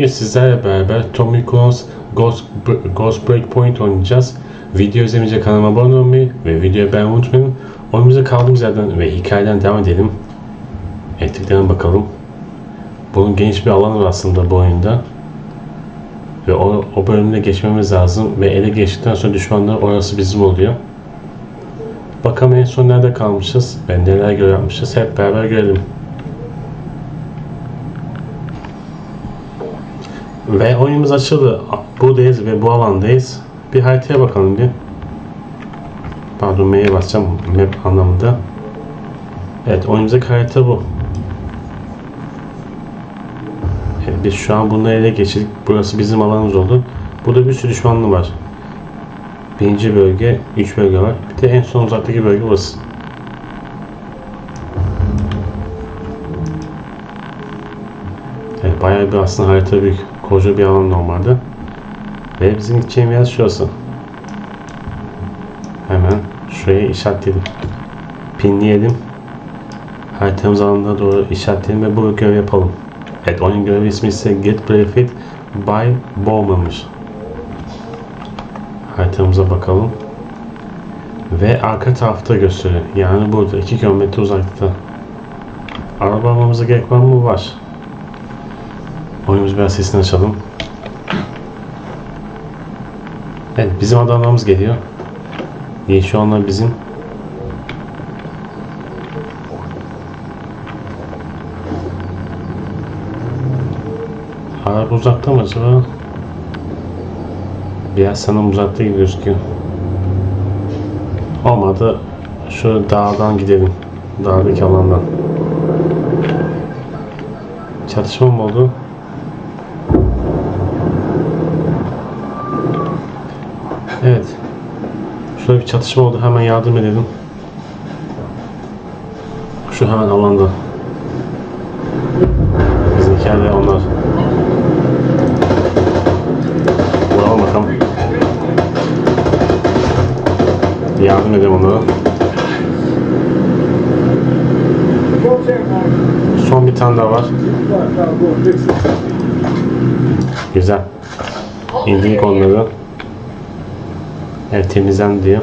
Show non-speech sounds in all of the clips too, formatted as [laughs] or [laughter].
Bugün sizlerle beraber Tommy Cruise Ghost, Ghost Breakpoint oynayacağız. Video izlemeyince kanalıma abone olmayı ve videoyu beğenmeyi unutmayın. Oyunumuza kaldığımız yerden ve hikayeden devam edelim. Ettiklerine bakalım. Bunun geniş bir alanı var aslında bu oyunda. Ve o, o bölümde geçmemiz lazım ve ele geçtikten sonra düşmanlar orası bizim oluyor. Bakalım en son nerede kalmışız ve neler yapmışız hep beraber görelim. Ve oyunumuz açıldı. Buradayız ve bu alandayız. Bir haritaya bakalım bir. Pardon M'ye basacağım map anlamında. Evet oyunumuzdaki harita bu. Evet, biz şu an bunları ele geçirdik. Burası bizim alanımız oldu. Burada bir sürü düşmanlı var. Birinci bölge, üç bölge var. Bir de en son uzaktaki bölge burası. Evet, bayağı bir aslında harita büyük. Koca bir alan normalde. Ve bizim gideceğimiz yer şurası. Hemen şuraya işaretledim. Pinleyelim. Haritamız alanına doğru işaretleyelim ve bu görevi yapalım. Evet oyun görevi ismi ise Get Benefit by Bowman'mış. Haritamıza bakalım. Ve arka tarafta gösteriyor. Yani burada 2 kilometre uzaklıkta. Araba almamıza gerek var mı? Var. Oyunumuz biraz sesini açalım. Evet bizim adamlarımız geliyor. İyi şu anlar bizim. Araba uzakta mı acaba? Biraz sanırım uzakta gibi gözüküyor. Olmadı. Şu dağdan gidelim. Dağdaki alandan. Çatışma mı oldu? Evet. Şurada bir çatışma oldu. Hemen yardım edelim. Şu hemen alanda. Bizimkilerle onlar. Vuralım bakalım. Yardım edelim onlara. Son bir tane daha var. Güzel. İndik onları. Evet temizlendi diyor.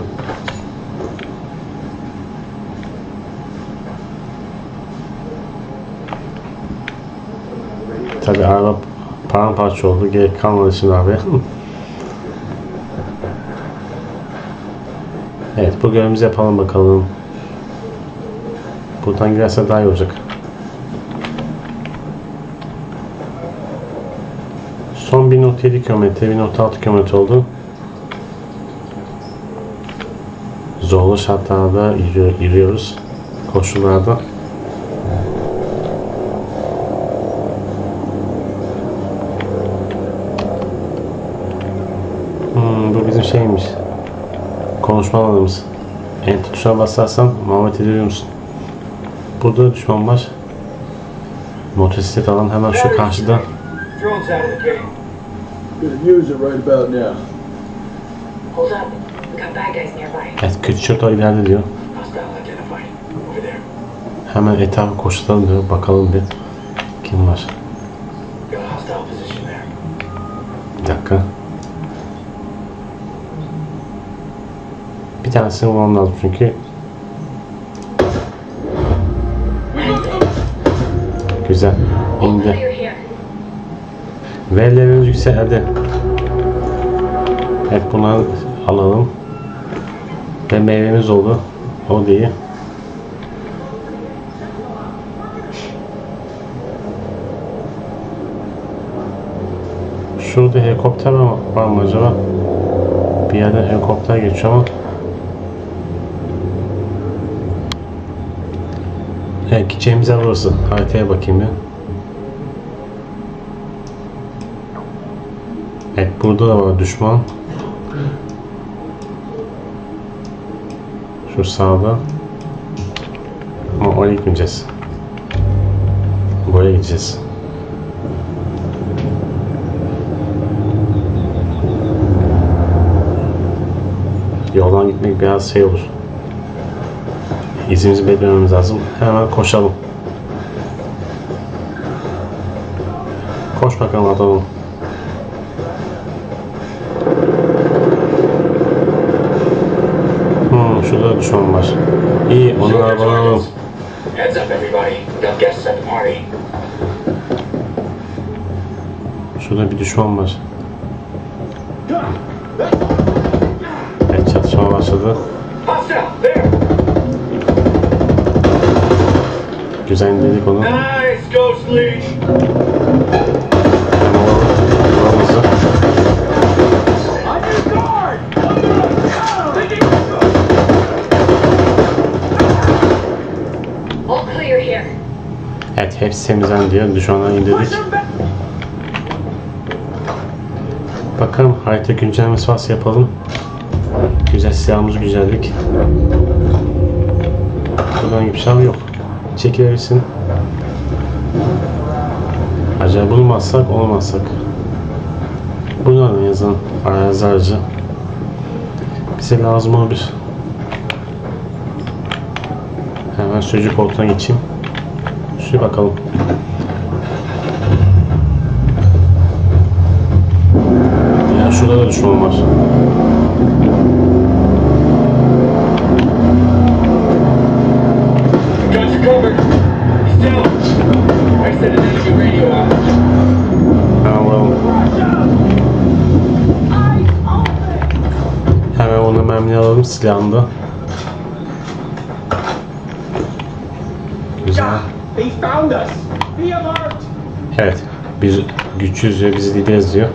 Tabi araba paramparça oldu. Gerek kalmadı şimdi abi. [laughs] evet bu görevimizi yapalım bakalım. Buradan girerse daha iyi olacak. Son 1.7 km, 1.6 km oldu. Zorlu şartlarda yürüyoruz. Koşullarda. Hmm, bu bizim şeymiş. Konuşma alanımız. Enter tuşuna basarsan muhabbet ediyor musun? Burada düşman var. Motosiklet alan hemen şu karşıda. Drone's out of the game. Gonna use it right about now. Hold up. Evet kötü şurada ileride diyor. Hemen etrafı koşturalım diyor. Bakalım bir kim var. Bir dakika. Bir tanesini bulmam lazım çünkü. Güzel. İndi. here. Verilerimiz yükseldi. Evet bunu alalım. Ve meyvemiz oldu. O değil. Şurada helikopter mı, var mı acaba? Bir yerden helikopter geçiyor ama. Evet gideceğimiz yer burası. Haritaya bakayım bir. Evet burada da var düşman. Şu sağda. Ama oraya gitmeyeceğiz. Buraya gideceğiz. Yoldan gitmek biraz şey olur. İzimizi beklememiz lazım. Hemen koşalım. Koş Koş bakalım adamım. Var. İyi, onu arabadan alalım. Heads up, everybody. Got guests at the party. Şurada bir düşman var. Evet, çatışma başladı. Güzel indirdik onu. Nice, Ghost Leech. Hepsi temizlendi diye düşmanları indirdik. Bakalım harita güncellemesi varsa yapalım. Güzel silahımızı güzellik. Buradan gibi bir şey yok. Çekilebilirsin. Acaba bulmazsak olmazsak. Buradan yazan arazi. Bize lazım olabilir. Hemen sürücü koltuğuna geçeyim. Şuraya bakalım. Ya şurada da düşman var. Hemen ona mermini alalım silahını da. Güzel. They found us! Be alert! Evet. Biz güçlüyüz ve bizi lideriz diyor.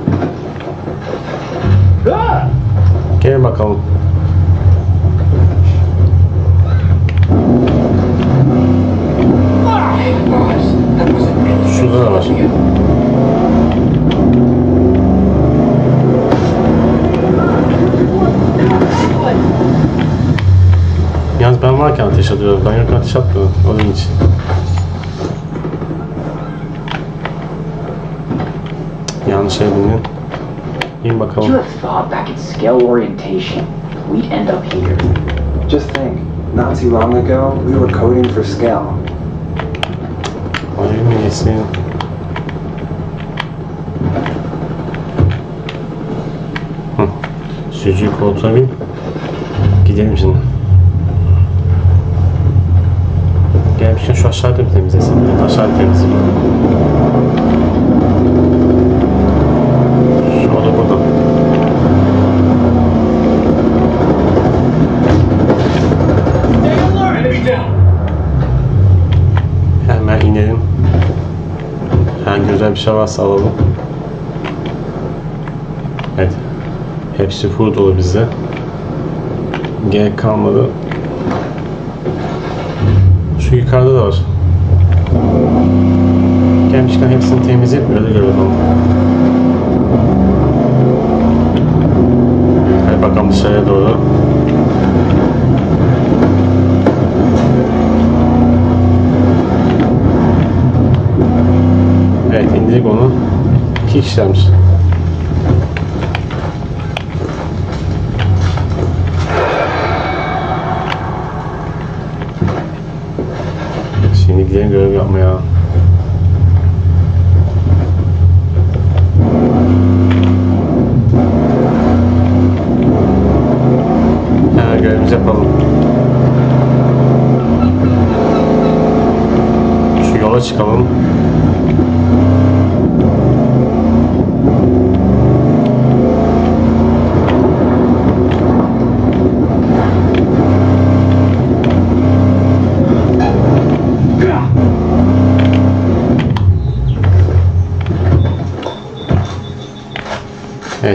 Gelin bakalım. Şurada da var. Yalnız ben varken ateş atıyorum. Ben yokken ateş atmıyorum. Onun için. Yanlış şey bildin. İn Would bakalım. you have thought back at scale orientation, we'd end up here? Just think, not too long ago, we were coding for scale. Hayır mı yesin? Hı. Sürücü koltuğuna bin. Gidelim şimdi. Gelmişken şu aşağıda mı temizlesin? Evet aşağıda temizleyin. Varsa alalım. Evet. Hepsi full dolu bizde. Gerek kalmadı. Şu yukarıda da var. Gelmişken hepsini temizleyip öyle görelim. Hadi bakalım dışarıya doğru. Kişilermiş. Şimdi gidelim görev yapmaya. Hemen görevimizi yapalım. Şu yola çıkalım.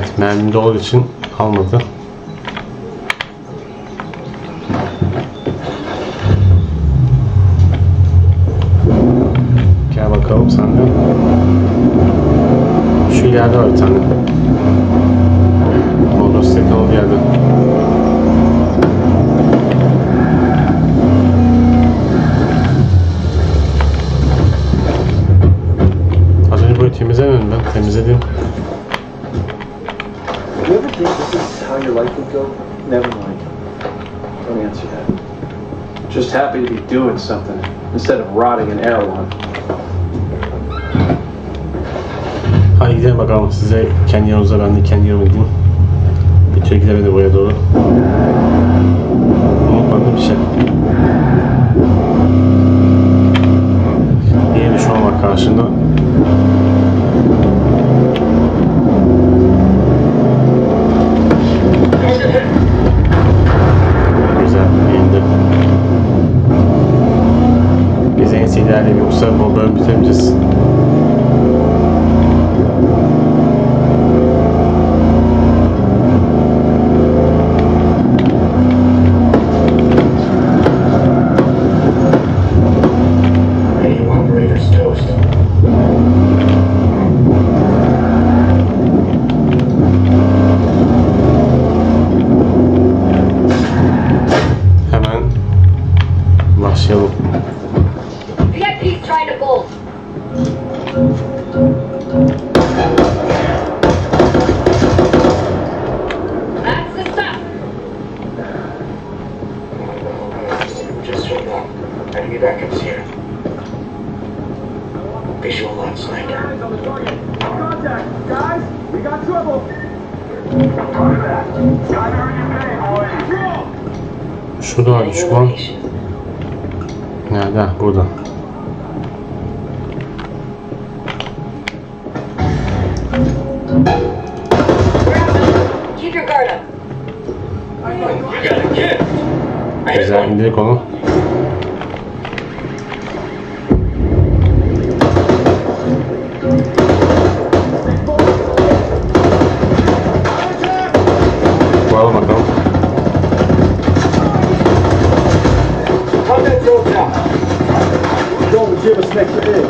Evet, mermim dolu için almadı. İnstead of rotting in Erewhon. Hadi gidelim bakalım size kendi yanınıza ben de kendi yanıma gideyim. Bir tür gidemedi buraya doğru. Unutmadım bir şey. Yeni düşman var karşında. Vuralım bakalım. Combat zone down. Don't give us an extra edge.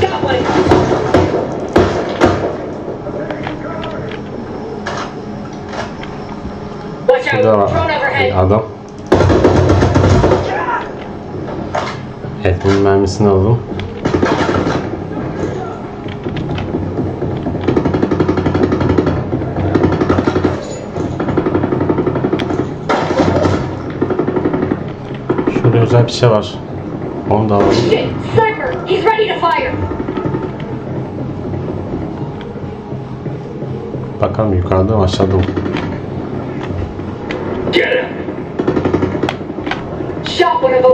Got one. Watch out. Şurada var Drone bir overhead. adam. Evet bunun mermisini alalım. Özel bir şey var. Onu da alalım. Bakalım yukarıda mı aşağıda mı? Get him! Shot one of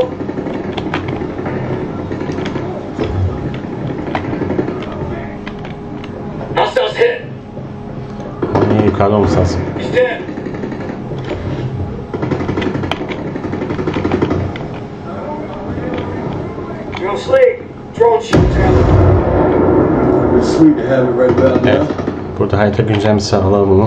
it right about Evet. now. Burada harita güncellemesi alalım bunu.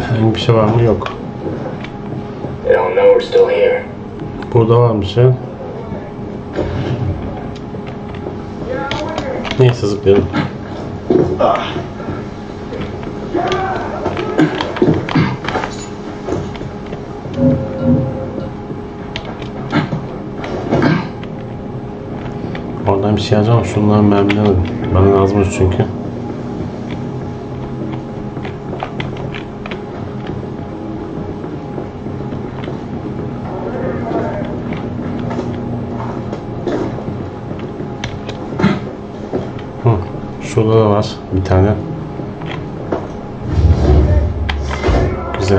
Herhangi bir şey var mı? Yok. They don't know we're still here. Burada var bir şey. Neyse zıplayalım. Oradan bir şey alacağım. Şundan mermiler alayım. Bana lazım çünkü. Şurada da var bir tane. Güzel.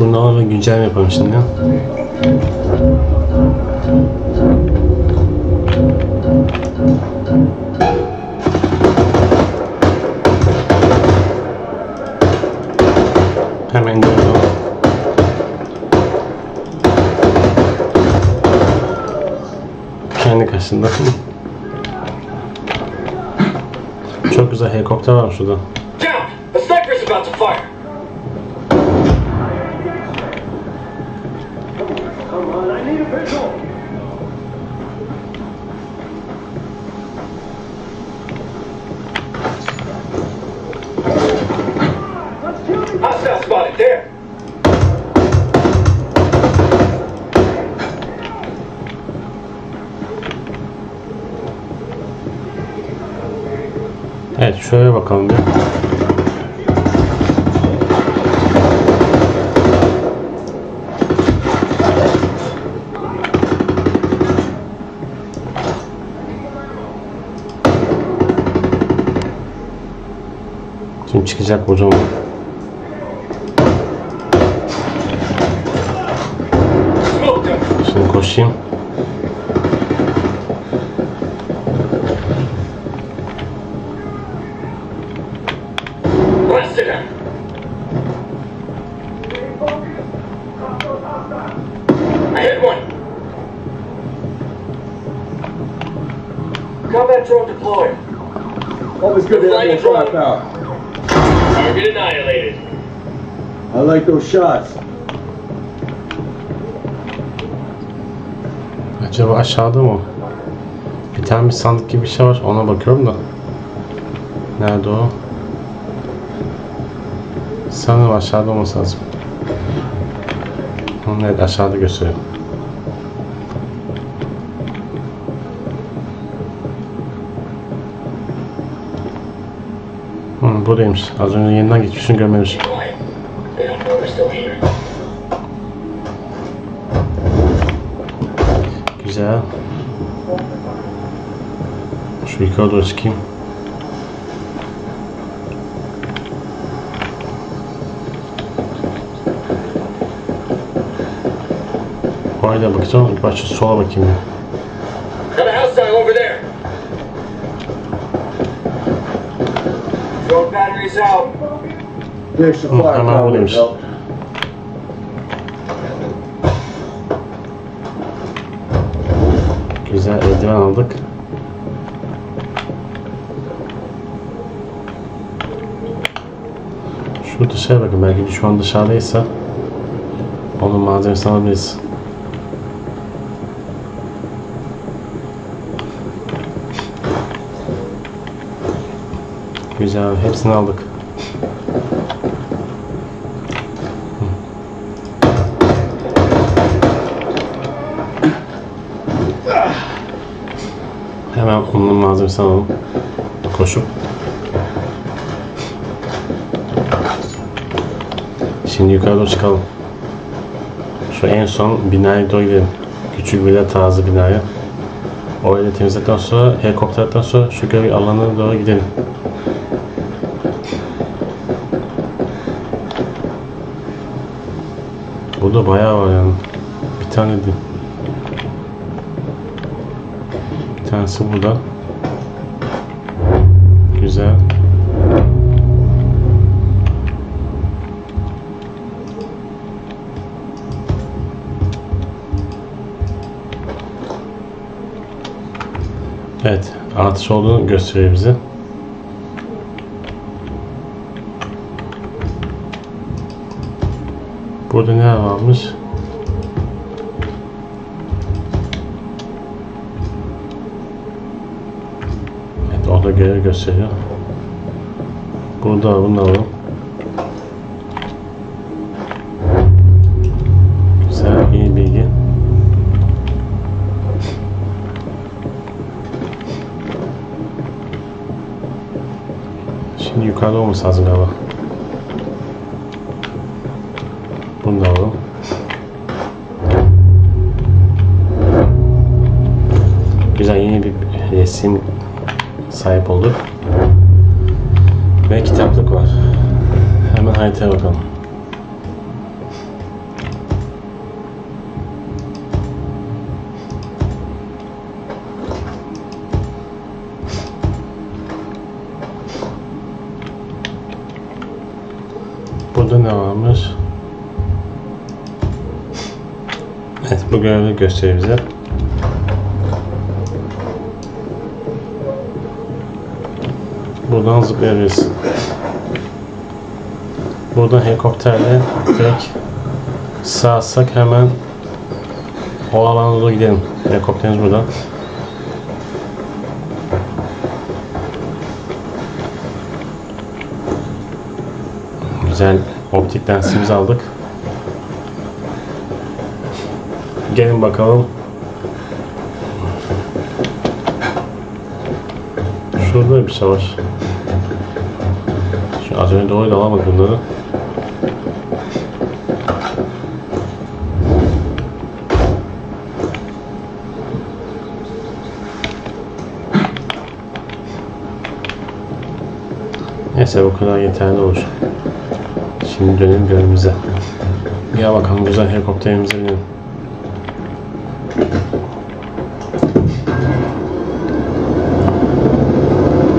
Alalım ve güncelleme yapalım şimdi. Karşısında. Çok güzel helikopter var şurada. Come on, I need a visual! Şöyle bakalım bir. Şimdi çıkacak hocam. Şimdi koşayım. Good to have Flying more drone. firepower. Target annihilated. I like those shots. Acaba aşağıda mı? Bir tane bir sandık gibi bir şey var. Ona bakıyorum da. Nerede o? Sanırım aşağıda olması lazım. Hı, Evet aşağıda gösteriyor. Buradaymış. Az önce yeniden geçmişini görmemişim. Güzel. Şu yukarı doğru çıkayım. Oraya bakacağım. Başta sola bakayım ya. Batteries out. There's Hı, hemen firepower. Bill. Güzel eldiven aldık. Şu dışarı bakın. Belki şu an dışarıdaysa onun malzemesini alabiliriz. Güzel. Hepsini aldık. Hemen onun malzemesini alalım. Koşup. Şimdi yukarı doğru çıkalım. Şu en son binaya doğru gidelim. Küçük de taze binaya. Orayı da temizledikten sonra, helikopterden sonra şu görev alanına doğru gidelim. Burada bayağı var yani. Bir tane değil. Bir tanesi burada. Güzel. Evet, artış olduğunu gösteriyor bize. Burada ne varmış? Evet, orada görev gösteriyor. Burada bunu alalım. Güzel, iyi bilgi. Şimdi yukarıda olması lazım galiba. Resim sahip olduk. Ve kitaplık var. Hemen haritaya bakalım. Burada ne varmış? Evet bu görevi gösteriyor bize. Buradan zıplayabiliriz. Buradan helikopterle direkt sağsak hemen o alana doğru gidelim. Helikopterimiz burada. Güzel optik lensimizi aldık. Gelin bakalım. Şurada bir. Şu az önce da alamadık bunları. Neyse bu kadar yeterli olur. Şimdi dönelim görevimize. Ya bakalım güzel helikopterimize binelim.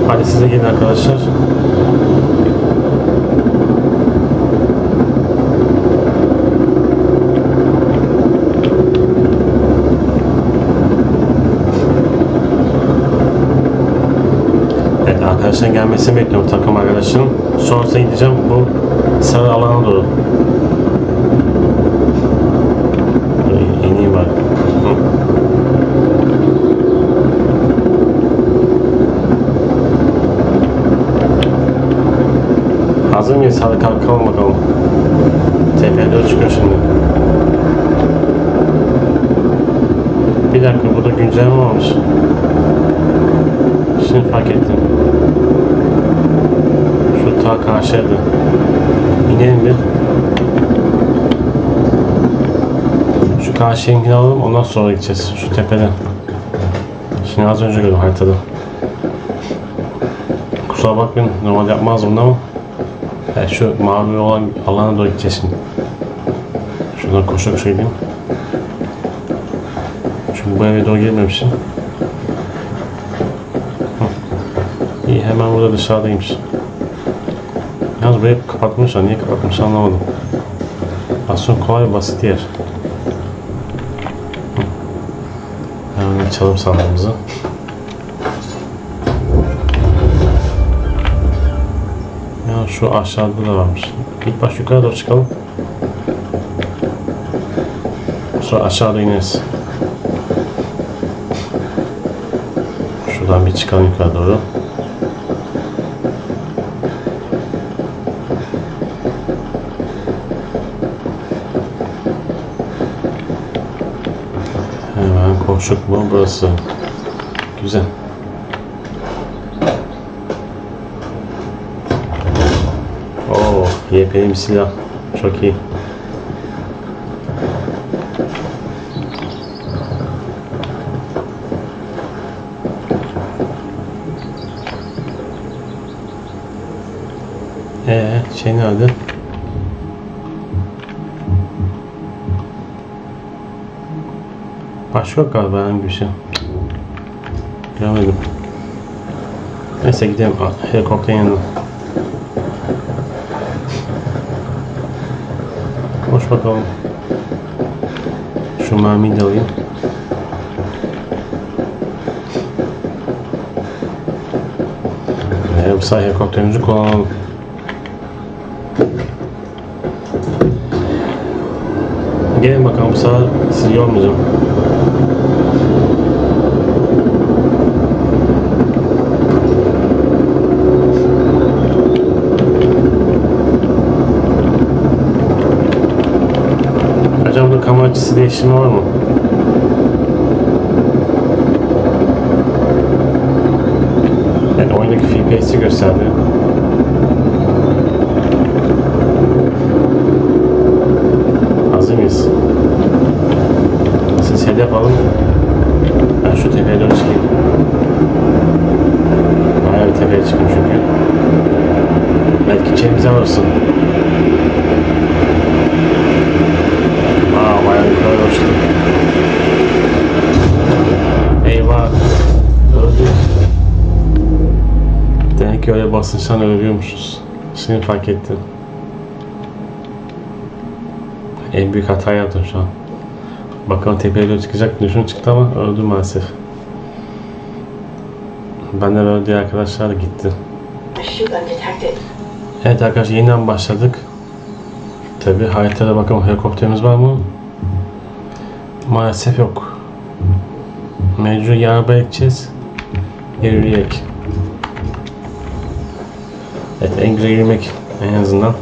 Hadi size gelin arkadaşlar. Evet arkadaşların gelmesini bekliyorum takım arkadaşım. Sonrasında gideceğim bu sarı alana doğru. İneyim. Hazır mıyız? Hadi kalkalım bakalım. Tepeye çıkıyor şimdi. Bir dakika burada güncelleme olmuş. Şimdi fark ettim. Şu ta karşıydı. İnelim bir. Şu karşıyınkini alalım ondan sonra gideceğiz. Şu tepeden. Şimdi az önce gördüm haritada. Kusura bakmayın normal yapmaz bunu ama Evet, şu mavi olan alana doğru gideceğiz şimdi. Şuradan koşa koşa gideyim. Çünkü bu eve doğru gelmemişim. Hı. İyi hemen burada dışarıdaymış. Yalnız burayı kapatmışlar. Niye kapatmış anlamadım. Aslında kolay basit yer. Hemen açalım sandığımızı. Ya şu aşağıda da varmış. İlk baş yukarı doğru çıkalım. Sonra aşağıda ineriz. Şuradan bir çıkalım yukarı doğru. Mu burası? Güzel. Oo, yepyeni bir silah. Çok iyi. Ee, şey nerede? Başka yok galiba herhangi bir şey. Görmedim. Neyse gidelim helikopterin yanına. Koş bakalım. Şu mermiyi de alayım. Ve bu sayı helikopterimizi kullanalım. Gelin bakalım bu sefer sizi yormayacağım. Acaba burada kamera açısı değiştirme var mı? Yani oyundaki FPS'i gösterdi. Hazır mıyız? Siz hedef alın. Ben şu tepeye doğru çıkayım. Bayağı bir tepeye çıkın çünkü. Belki içerimize alırsın. Aa bayağı yukarı doğru çıktım. Eyvah. Öldük. Demek ki öyle basınçtan ölüyormuşuz. Şimdi fark ettim. En büyük hata yaptım şu an. Bakalım tepeye doğru çıkacak düşün çıktı ama öldü maalesef. Benden öyle diğer arkadaşlar da gitti. Evet arkadaşlar yeniden başladık. Tabi haritada bakalım helikopterimiz var mı? Maalesef yok. Mecbur yaraba ekeceğiz. Yürüyerek. Evet Angry'e yürümek en azından.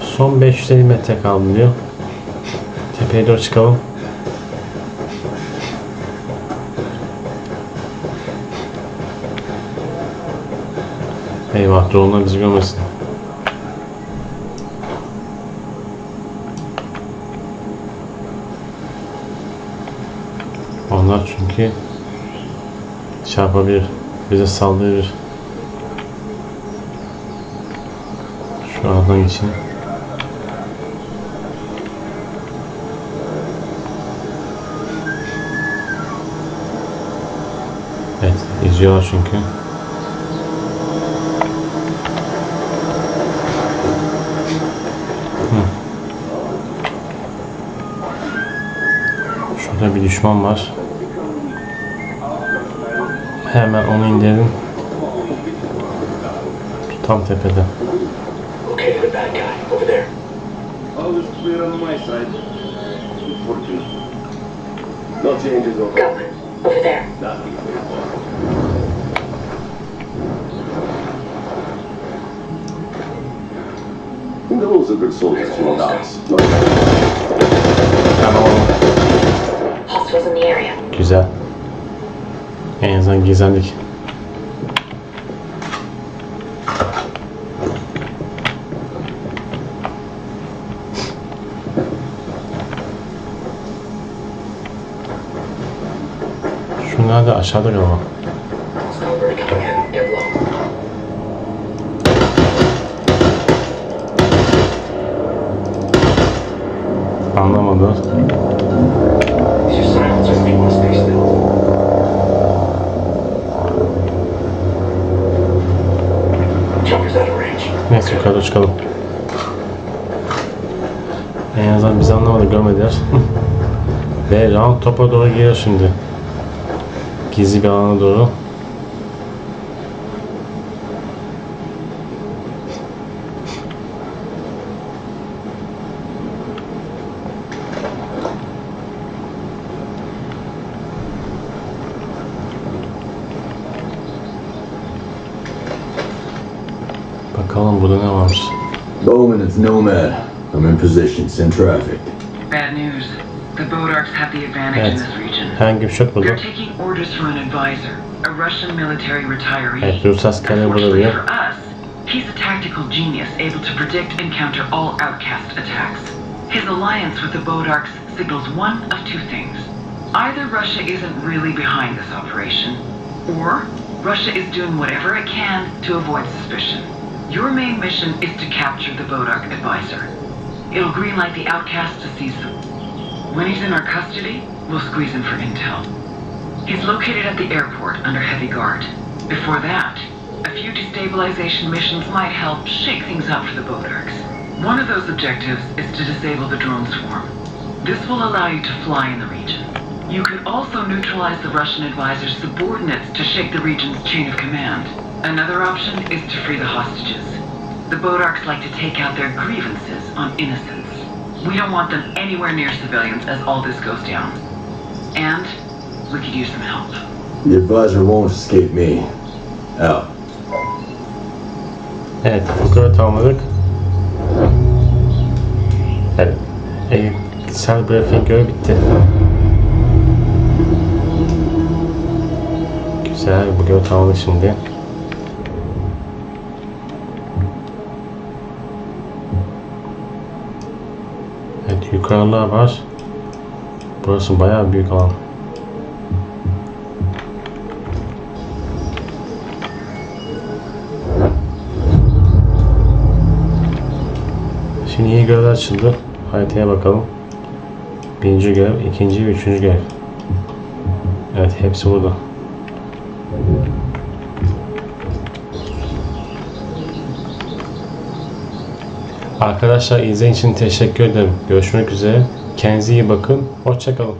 Son 550 metre kaldı diyor. Tepeye doğru çıkalım. Eyvah drone'lar bizi görmesin. Çünkü çarpabilir, bize saldırır. Şu aradan geçeyim. Evet, izliyorlar çünkü. Şurada bir düşman var. Hemen onu indirelim. Tam tepede. Okay, the bad guy over there. All is clear on my side. Fortune. No changes over. Go. Over there. Nothing. Those are good soldiers, you nuts. Tamam oğlum. Hostiles in the area. Güzel. En azından gizlendik. Şunlar da aşağıda galiba. Anlamadı. Neyse yukarıda çıkalım. En azından bizi anlamadı, görmediler. [laughs] Ve round topa doğru geliyor şimdi. Gizli bir alana doğru. In position, traffic. Bad news. The Bodarks have the advantage in this region. Herhangi bir şey yok They're taking orders from an advisor, a Russian military retiree. Evet, Rus askerleri burada Unfortunately for us, he's a tactical genius able to predict and counter all outcast attacks. His alliance with the Bodarks signals one of two things. Either Russia isn't really behind this operation, or Russia is doing whatever it can to avoid suspicion. Your main mission is to capture the Bodark advisor. It'll greenlight the outcast to seize them. When he's in our custody, we'll squeeze him for intel. He's located at the airport under heavy guard. Before that, a few destabilization missions might help shake things up for the Bodarks. One of those objectives is to disable the drone swarm. This will allow you to fly in the region. You could also neutralize the Russian advisor's subordinates to shake the region's chain of command. Another option is to free the hostages. The Bodarks like to take out their grievances on innocents. We don't want them anywhere near civilians as all this goes down. And we could use some help. The advisor won't escape me. Out. Evet, bu kadar tamamladık. Evet, Excel briefing görevi bitti. Güzel, bu görevi tamamladık şimdi. Yukarılar var. Burası bayağı büyük alan. Şimdi yeni görevler açıldı. Haritaya bakalım. Birinci görev, ikinci ve üçüncü görev. Evet, hepsi burada. Arkadaşlar izlediğiniz için teşekkür ederim. Görüşmek üzere. Kendinize iyi bakın. Hoşçakalın.